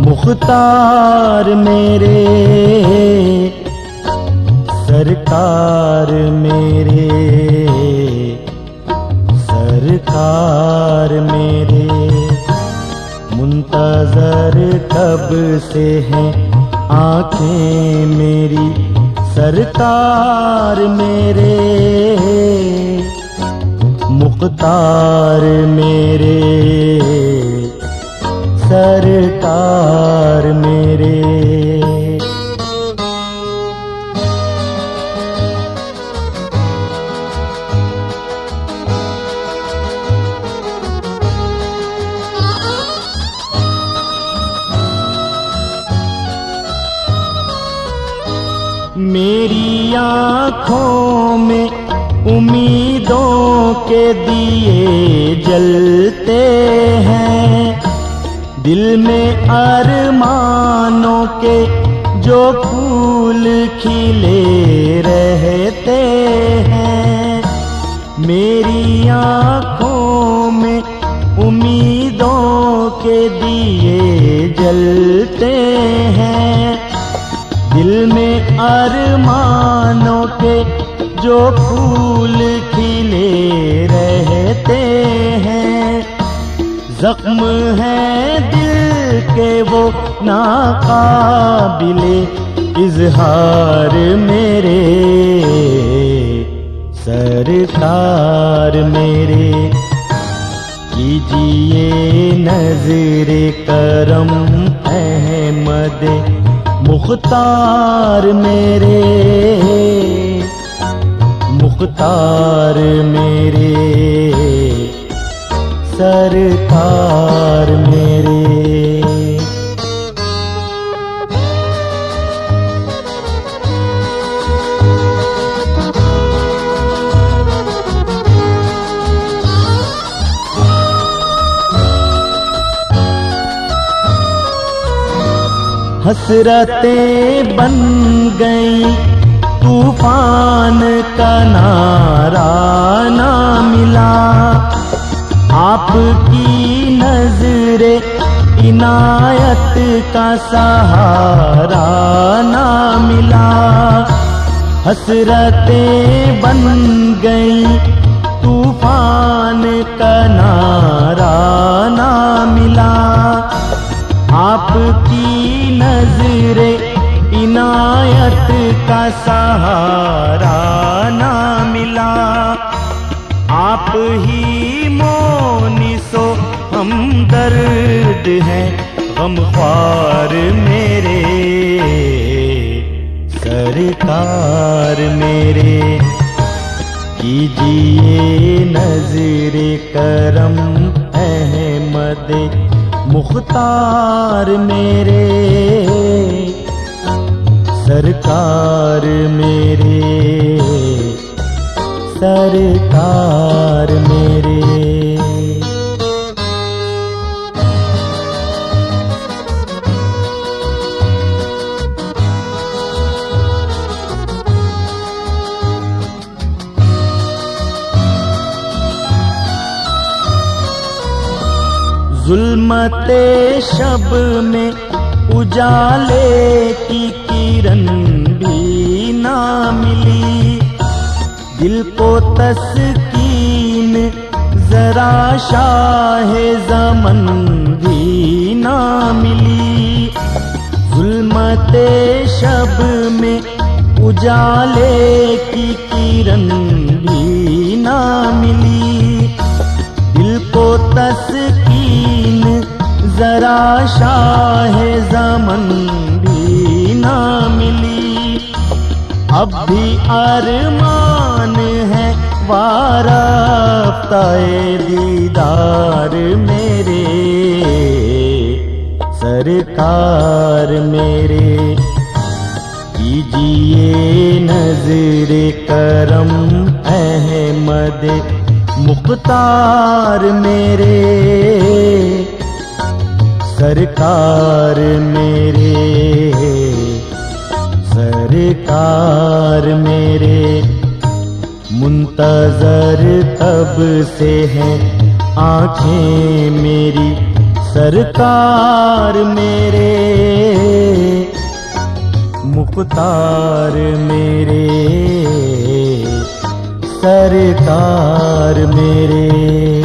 मुख्तार मेरे, सरकार मेरे सरकार मेरे। मुंतजर कब से हैं आँखें मेरी, सरकार मेरे। मुख्तार मेरे। सरकार मेरे। मेरी आँखों में उम्मीदों के दिए जलते हैं। दिल में अरमानों के जो फूल खिले रहते हैं। मेरी आँखों में उम्मीदों के दिए जलते हैं। दिल में अरमानों के जो फूल खिले जख्म है दिल के वो नाकाबिले, इजहार मेरे, सरकार मेरे। कीजिए नज़र करम, अहमद मुख्तार मेरे। मुख्तार मेरे। सरकार मेरे। हसरतें बन गई तूफ़ान का नारा ना मिला। आपकी नजरे, इनायत का सहारा ना मिला। हसरतें बन गई, तूफ़ान का नारा ना मिला। आपकी नजरे, इनायत का सहारा ना मिला। आप ही हम दर्द हैं गम ख्वार मेरे। सरकार मेरे कीजिए नज़र करम अहमद मुख्तार मेरे। जुल्मते शब में उजाले की किरण भी ना मिली। दिल को तस्कीन जरा शाह जमन भी ना मिली। जुल्मते शब में उजाले की किरण भी ना मिली। दिल को तस्कीन जरा शाह जमन भी ना मिली। अब भी अरमान है वाराफ्ताए दीदार मेरे। सरकार मेरे, कीजिए नज़र करम अहमद मुख्तार मेरे। सरकार मेरे सरकार मेरे, मुंतजर तब से हैं आँखें मेरी। सरकार मेरे, मुख्तार मेरे, सरकार मेरे।